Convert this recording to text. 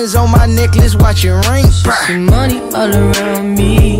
on my necklace, watching rain. Money all around me